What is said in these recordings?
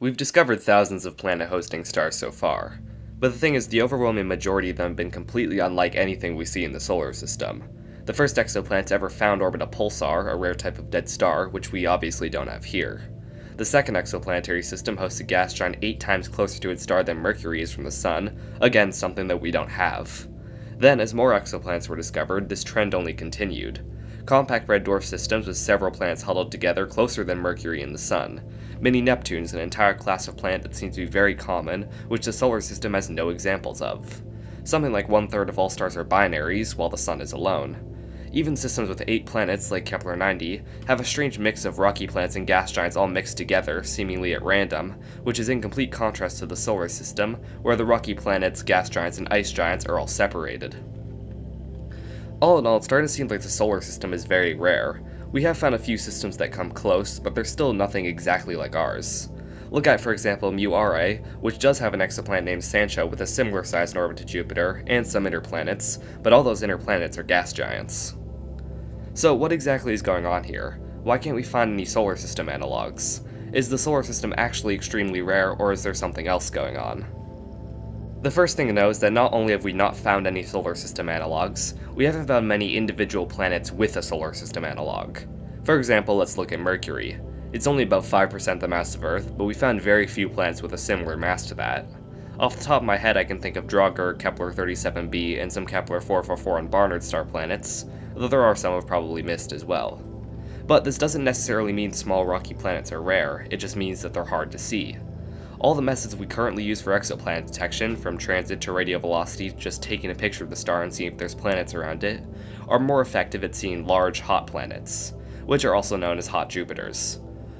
We've discovered thousands of planet hosting stars so far, but the thing is the overwhelming majority of them have been completely unlike anything we see in the solar system. The first exoplanets ever found orbit a pulsar, a rare type of dead star, which we obviously don't have here. The second exoplanetary system hosts a gas giant 8 times closer to its star than Mercury is from the Sun, again something that we don't have. Then, as more exoplanets were discovered, this trend only continued. Compact red dwarf systems with several planets huddled together closer than Mercury and the Sun. Mini Neptunes, an entire class of planet that seems to be very common, which the solar system has no examples of. Something like one third of all stars are binaries, while the Sun is alone. Even systems with 8 planets, like Kepler 90, have a strange mix of rocky planets and gas giants all mixed together, seemingly at random, which is in complete contrast to the solar system, where the rocky planets, gas giants, and ice giants are all separated. All in all, it's starting to seem like the solar system is very rare. We have found a few systems that come close, but there's still nothing exactly like ours. Look at, for example, Mu Arae, which does have an exoplanet named Sancho with a similar size orbit to Jupiter, and some inner planets, but all those inner planets are gas giants. So what exactly is going on here? Why can't we find any solar system analogs? Is the solar system actually extremely rare, or is there something else going on? The first thing to know is that not only have we not found any solar system analogs, we haven't found many individual planets with a solar system analog. For example, let's look at Mercury. It's only about 5% the mass of Earth, but we found very few planets with a similar mass to that. Off the top of my head, I can think of Draugr, Kepler-37b, and some Kepler-444 and Barnard star planets, though there are some I've probably missed as well. But this doesn't necessarily mean small rocky planets are rare, it just means that they're hard to see. All the methods we currently use for exoplanet detection, from transit to radial velocity, just taking a picture of the star and seeing if there's planets around it, are more effective at seeing large, hot planets, which are also known as hot Jupiters.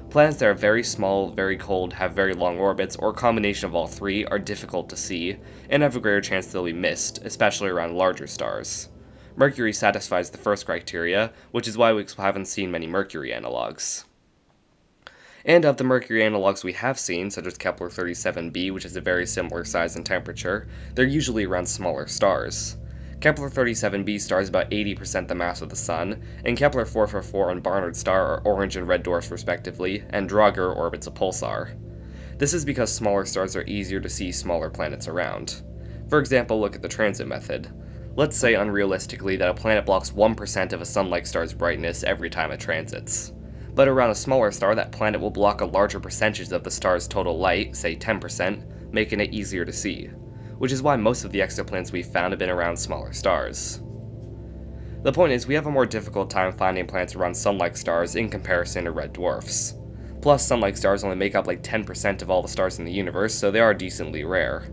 Planets that are very small, very cold, have very long orbits, or a combination of all three are difficult to see, and have a greater chance they'll be missed, especially around larger stars. Mercury satisfies the first criteria, which is why we haven't seen many Mercury analogs. And of the Mercury analogs we have seen, such as Kepler-37b, which is a very similar size and temperature, they're usually around smaller stars. Kepler-37b star is about 80% the mass of the Sun, and Kepler-444 and Barnard star are orange and red dwarfs respectively, and Draugr orbits a pulsar. This is because smaller stars are easier to see smaller planets around. For example, look at the transit method. Let's say unrealistically that a planet blocks 1% of a sun-like star's brightness every time it transits but around a smaller star that planet will block a larger percentage of the star's total light, say 10%, making it easier to see, which is why most of the exoplanets we've found have been around smaller stars. The point is, we have a more difficult time finding planets around sun-like stars in comparison to red dwarfs. Plus, sun-like stars only make up like 10% of all the stars in the universe, so they are decently rare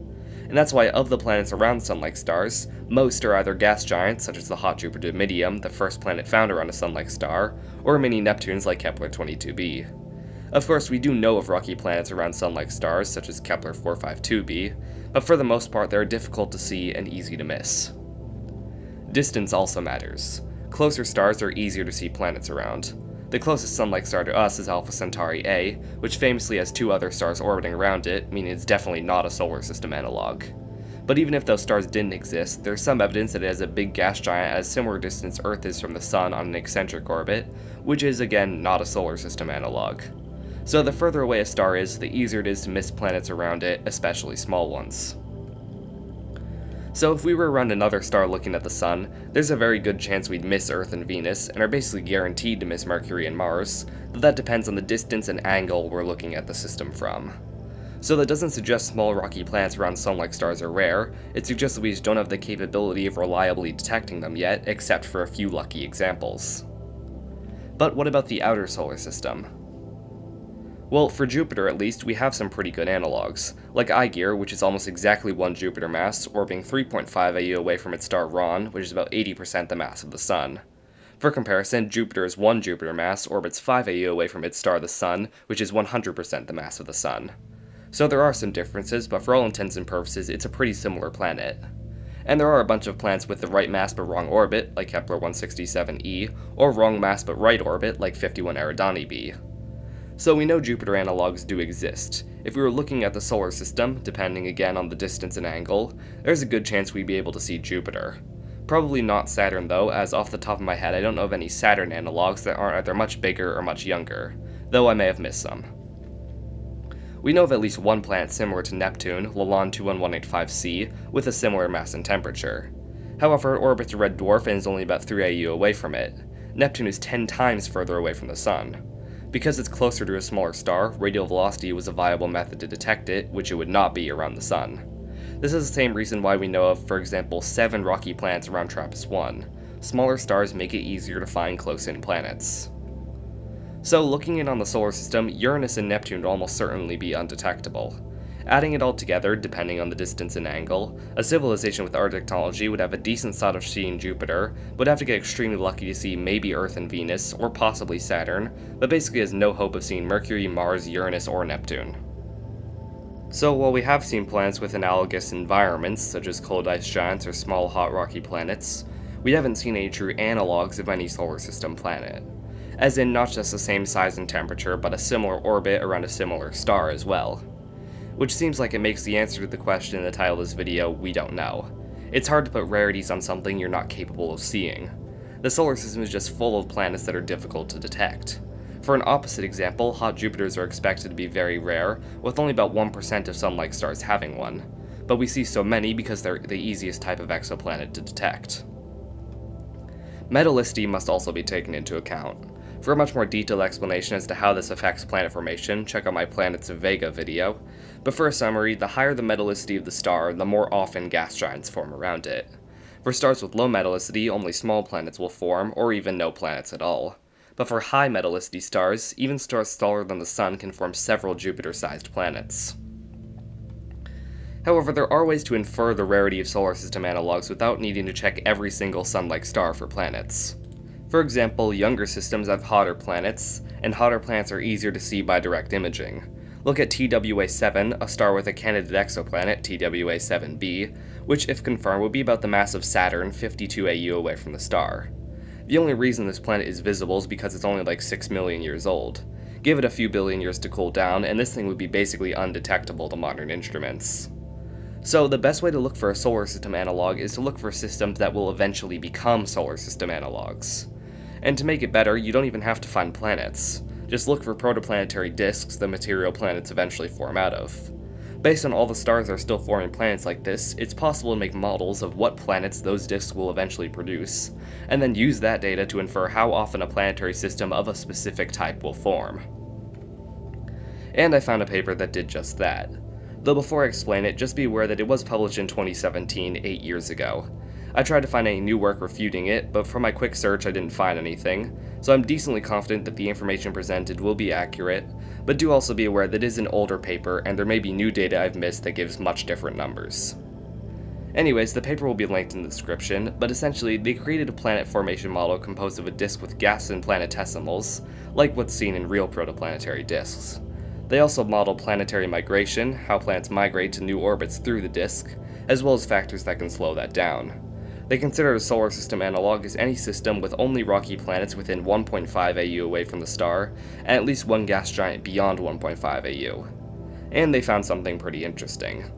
and that's why of the planets around Sun-like stars, most are either gas giants, such as the hot Jupiter Dimidium, the first planet found around a Sun-like star, or mini Neptunes like Kepler-22b. Of course, we do know of rocky planets around Sun-like stars, such as Kepler-452b, but for the most part they are difficult to see and easy to miss. Distance also matters. Closer stars are easier to see planets around. The closest sun-like star to us is Alpha Centauri A, which famously has two other stars orbiting around it, meaning it's definitely not a solar system analog. But even if those stars didn't exist, there's some evidence that it has a big gas giant at a similar distance Earth is from the Sun on an eccentric orbit, which is again not a solar system analog. So the further away a star is, the easier it is to miss planets around it, especially small ones. So if we were around another star looking at the Sun, there's a very good chance we'd miss Earth and Venus, and are basically guaranteed to miss Mercury and Mars, though that depends on the distance and angle we're looking at the system from. So that doesn't suggest small rocky planets around sun-like stars are rare, it suggests that we just don't have the capability of reliably detecting them yet, except for a few lucky examples. But what about the outer solar system? Well, for Jupiter at least, we have some pretty good analogs, like Aegir, which is almost exactly one Jupiter mass, orbiting 3.5 AU away from its star Ran, which is about 80% the mass of the Sun. For comparison, Jupiter is one Jupiter mass, orbits 5 AU away from its star the Sun, which is 100% the mass of the Sun. So there are some differences, but for all intents and purposes, it's a pretty similar planet. And there are a bunch of planets with the right mass but wrong orbit, like Kepler 167e, or wrong mass but right orbit, like 51 Eridani b. So we know Jupiter analogs do exist. If we were looking at the solar system, depending again on the distance and angle, there's a good chance we'd be able to see Jupiter. Probably not Saturn though, as off the top of my head I don't know of any Saturn analogs that aren't either much bigger or much younger, though I may have missed some. We know of at least one planet similar to Neptune, Lalande 21185c, with a similar mass and temperature. However, it orbits a red dwarf and is only about 3 AU away from it. Neptune is 10 times further away from the Sun. Because it's closer to a smaller star, radial velocity was a viable method to detect it, which it would not be around the Sun. This is the same reason why we know of, for example, 7 rocky planets around TRAPPIST-1. Smaller stars make it easier to find close-in planets. So, looking in on the solar system, Uranus and Neptune would almost certainly be undetectable. Adding it all together, depending on the distance and angle, a civilization with our technology would have a decent shot of seeing Jupiter, would have to get extremely lucky to see maybe Earth and Venus, or possibly Saturn, but basically has no hope of seeing Mercury, Mars, Uranus, or Neptune. So while we have seen planets with analogous environments, such as cold ice giants or small hot rocky planets, we haven't seen any true analogs of any solar system planet. As in not just the same size and temperature, but a similar orbit around a similar star as well which seems like it makes the answer to the question in the title of this video, we don't know. It's hard to put rarities on something you're not capable of seeing. The solar system is just full of planets that are difficult to detect. For an opposite example, hot Jupiters are expected to be very rare, with only about 1% of Sun-like stars having one. But we see so many because they're the easiest type of exoplanet to detect. Metallicity must also be taken into account. For a much more detailed explanation as to how this affects planet formation, check out my Planets of Vega video, but for a summary, the higher the metallicity of the star, the more often gas giants form around it. For stars with low metallicity, only small planets will form, or even no planets at all. But for high metallicity stars, even stars smaller than the Sun can form several Jupiter-sized planets. However, there are ways to infer the rarity of solar system analogs without needing to check every single Sun-like star for planets. For example, younger systems have hotter planets, and hotter planets are easier to see by direct imaging. Look at TWA7, a star with a candidate exoplanet, TWA7b, which, if confirmed, would be about the mass of Saturn, 52 AU away from the star. The only reason this planet is visible is because it's only like 6 million years old. Give it a few billion years to cool down, and this thing would be basically undetectable to modern instruments. So the best way to look for a solar system analog is to look for systems that will eventually become solar system analogs. And to make it better, you don't even have to find planets. Just look for protoplanetary disks the material planets eventually form out of. Based on all the stars that are still forming planets like this, it's possible to make models of what planets those disks will eventually produce, and then use that data to infer how often a planetary system of a specific type will form. And I found a paper that did just that. Though before I explain it, just be aware that it was published in 2017, 8 years ago. I tried to find any new work refuting it, but from my quick search I didn't find anything, so I'm decently confident that the information presented will be accurate, but do also be aware that it is an older paper and there may be new data I've missed that gives much different numbers. Anyways, the paper will be linked in the description, but essentially they created a planet formation model composed of a disk with gas and planetesimals, like what's seen in real protoplanetary disks. They also model planetary migration, how planets migrate to new orbits through the disk, as well as factors that can slow that down. They consider a solar system analog as any system with only rocky planets within 1.5 AU away from the star, and at least one gas giant beyond 1.5 AU. And they found something pretty interesting.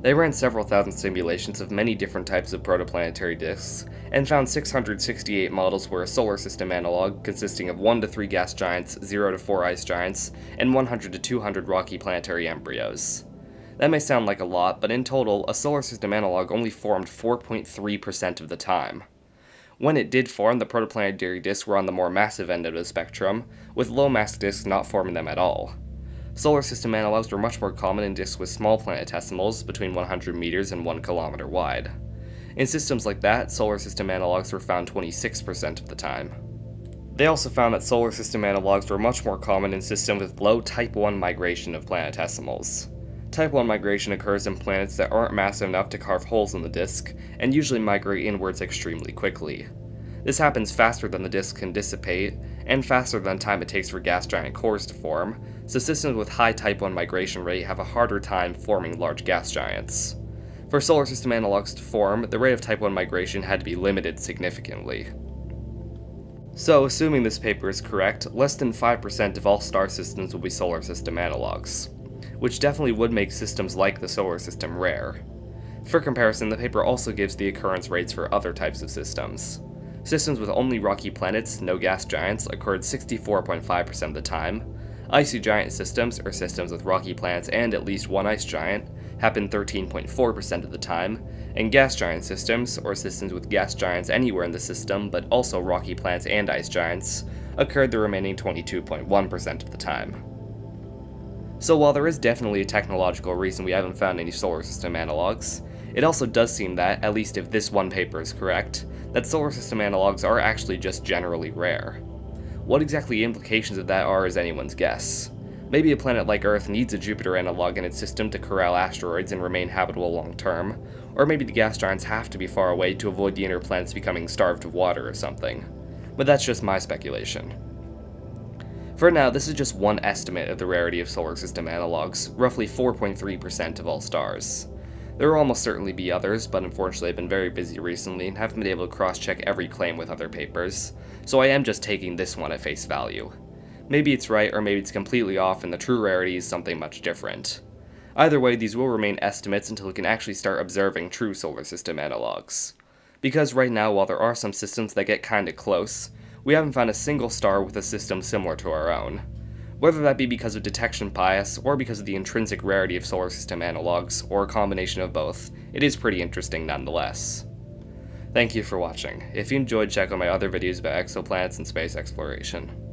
They ran several thousand simulations of many different types of protoplanetary disks, and found 668 models where a solar system analog consisting of 1 to 3 gas giants, 0 to 4 ice giants, and 100 to 200 rocky planetary embryos. That may sound like a lot, but in total, a solar system analog only formed 4.3% of the time. When it did form, the protoplanetary disks were on the more massive end of the spectrum, with low mass disks not forming them at all. Solar system analogs were much more common in disks with small planetesimals between 100 meters and 1 kilometer wide. In systems like that, solar system analogs were found 26% of the time. They also found that solar system analogs were much more common in systems with low Type 1 migration of planetesimals. Type 1 migration occurs in planets that aren't massive enough to carve holes in the disk, and usually migrate inwards extremely quickly. This happens faster than the disk can dissipate, and faster than time it takes for gas giant cores to form, so systems with high Type 1 migration rate have a harder time forming large gas giants. For solar system analogs to form, the rate of Type 1 migration had to be limited significantly. So, assuming this paper is correct, less than 5% of all star systems will be solar system analogs which definitely would make systems like the solar system rare. For comparison, the paper also gives the occurrence rates for other types of systems. Systems with only rocky planets, no gas giants, occurred 64.5% of the time, Icy giant systems, or systems with rocky planets and at least one ice giant, happened 13.4% of the time, and gas giant systems, or systems with gas giants anywhere in the system but also rocky planets and ice giants, occurred the remaining 22.1% of the time. So while there is definitely a technological reason we haven't found any solar system analogs, it also does seem that, at least if this one paper is correct, that solar system analogs are actually just generally rare. What exactly the implications of that are is anyone's guess. Maybe a planet like Earth needs a Jupiter analog in its system to corral asteroids and remain habitable long term, or maybe the gas giants have to be far away to avoid the inner planets becoming starved of water or something. But that's just my speculation. For now, this is just one estimate of the rarity of solar system analogs, roughly 4.3% of all stars. There will almost certainly be others, but unfortunately I've been very busy recently and haven't been able to cross-check every claim with other papers, so I am just taking this one at face value. Maybe it's right, or maybe it's completely off and the true rarity is something much different. Either way, these will remain estimates until we can actually start observing true solar system analogs. Because right now, while there are some systems that get kinda close, we haven't found a single star with a system similar to our own. Whether that be because of detection bias, or because of the intrinsic rarity of solar system analogs, or a combination of both, it is pretty interesting nonetheless. Thank you for watching. If you enjoyed, check out my other videos about exoplanets and space exploration.